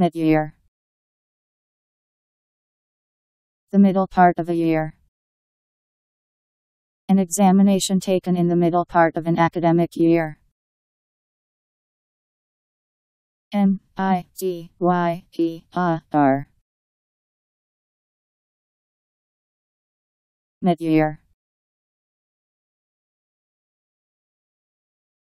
Mid-year. The middle part of a year. An examination taken in the middle part of an academic year. M I D Y E A R. Mid-year.